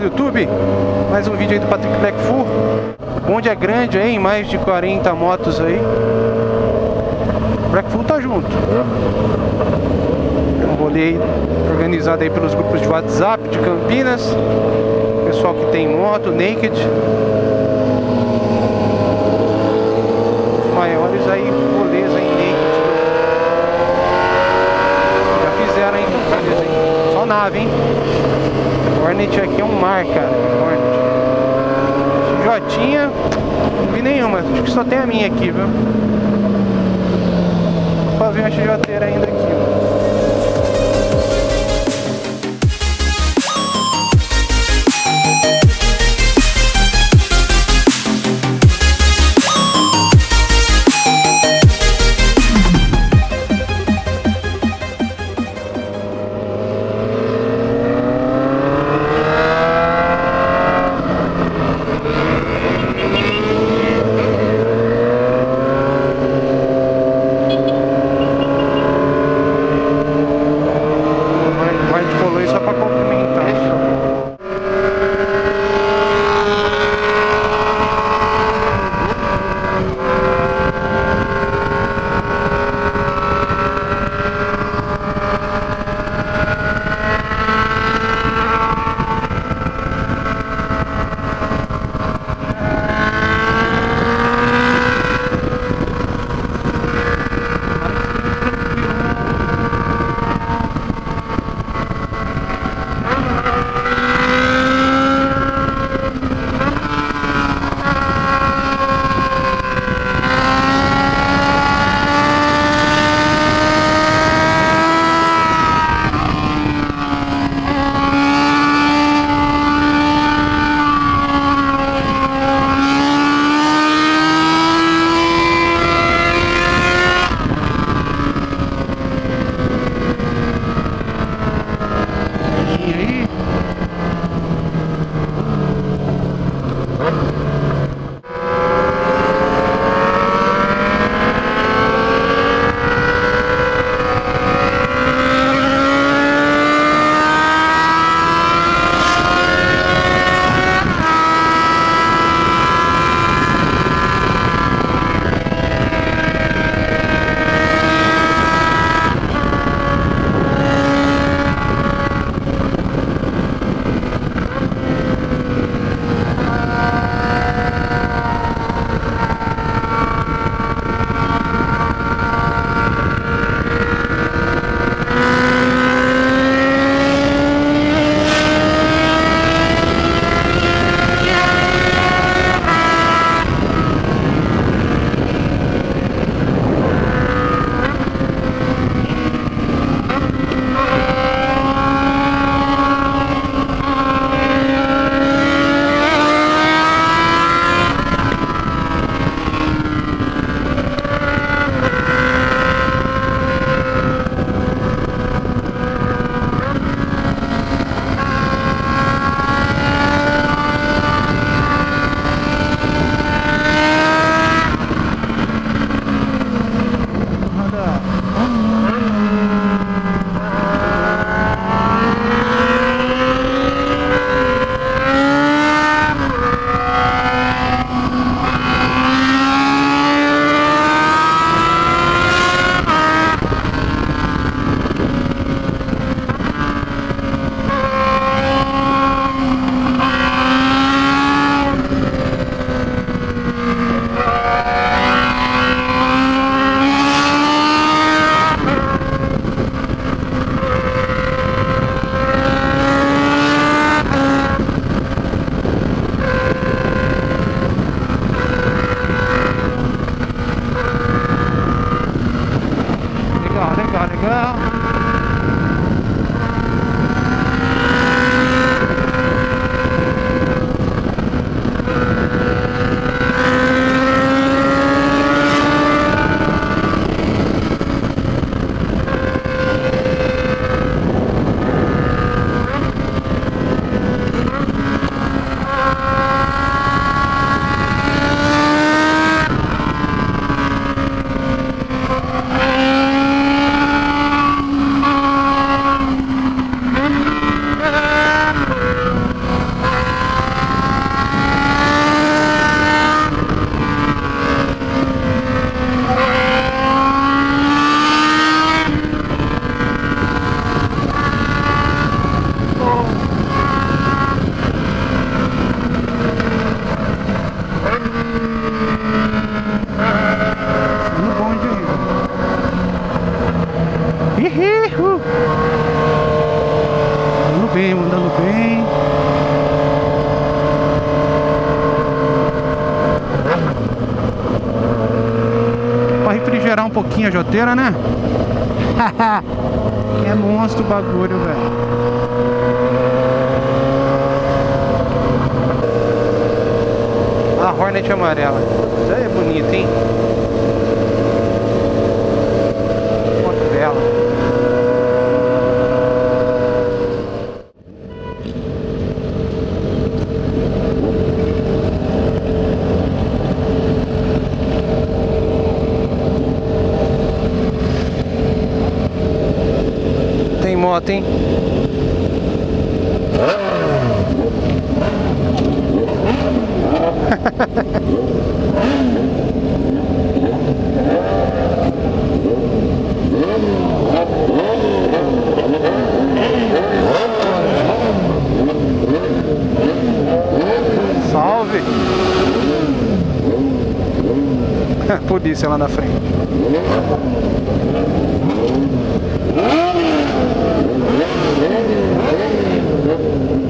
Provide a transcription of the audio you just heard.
do YouTube, mais um vídeo aí do Patrick Blackfoot. O bonde é grande aí, mais de 40 motos aí. Blackfoot tá junto. Um rolê organizado aí pelos grupos de WhatsApp de Campinas. Pessoal que tem moto, Naked. Os maiores aí, rolês aí, Naked. Já fizeram aí hein? Só nave, hein? Hornet aqui é um mar, cara. Hornet. Jotinha, não vi nenhuma. Acho que só tem a minha aqui, viu? Pra ver uma XJ ainda aqui, bem. Pra refrigerar um pouquinho a joteira, né? é monstro o bagulho, velho. A Hornet amarela. Tem moto, hein? Salve! Polícia lá na frente. Yeah, yeah, yeah.